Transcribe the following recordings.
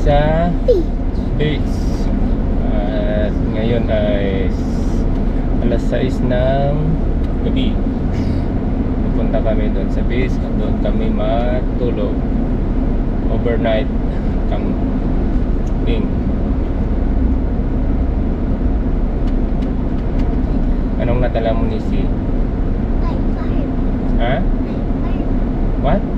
sa beach. At ngayon ay alas 6 ng gabi. Pupunta kami doon sa beach at doon kami matulog. Overnight camping. Anong natala mo ni si? Ha? What?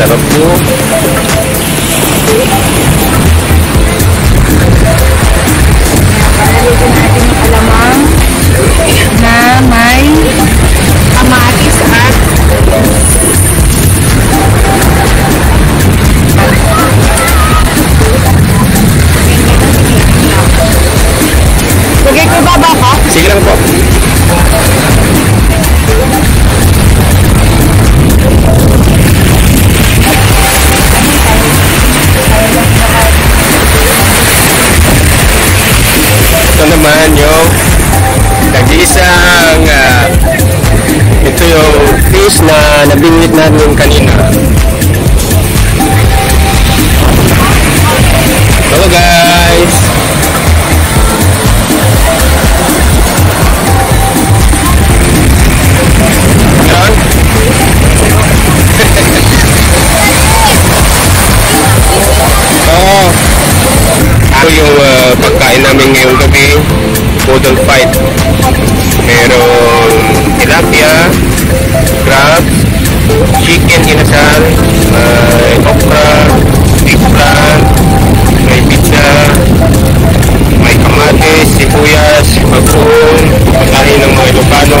setup tool. na nabingit natin kanina. Hapon, patahin ng mga Ilocano.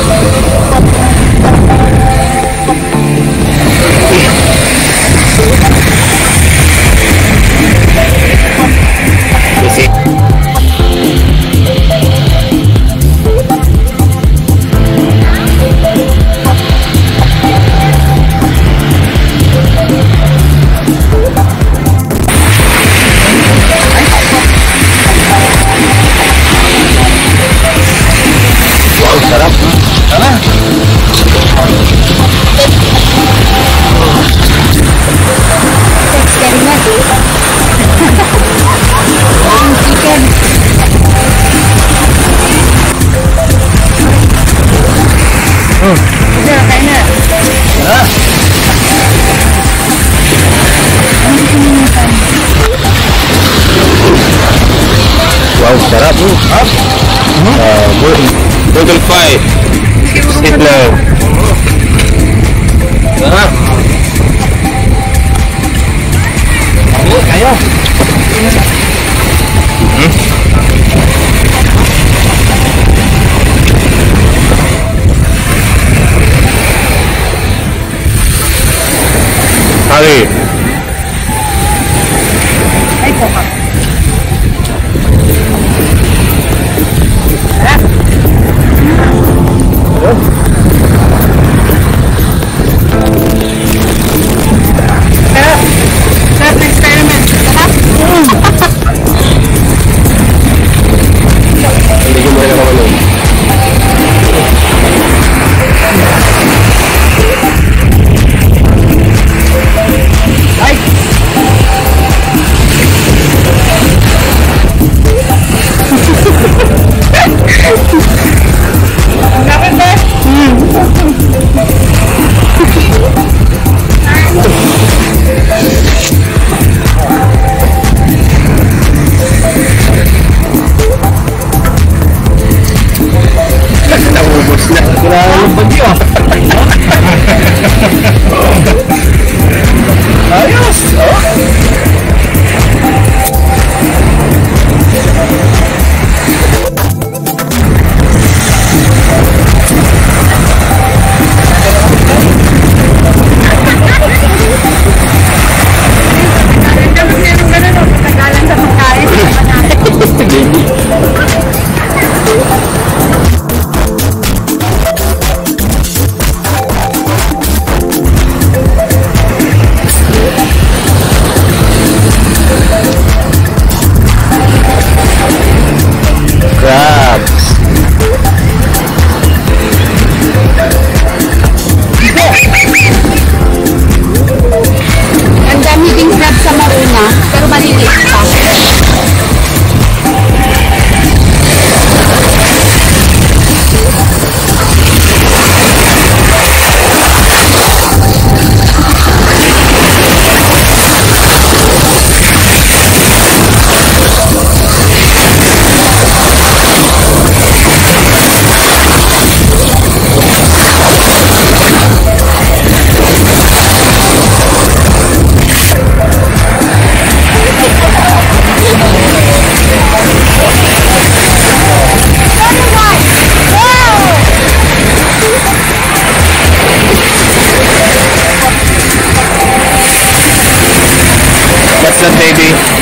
move up. Uh, vertical 5. Sit low. Princess baby.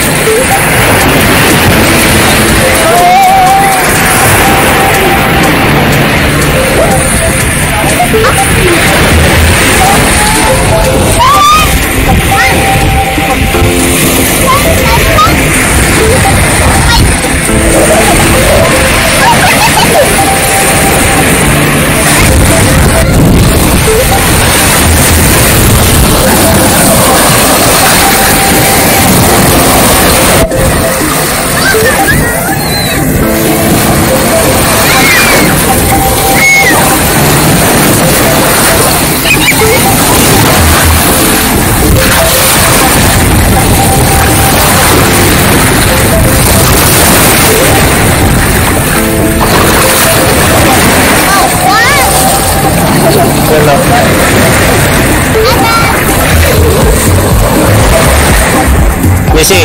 微信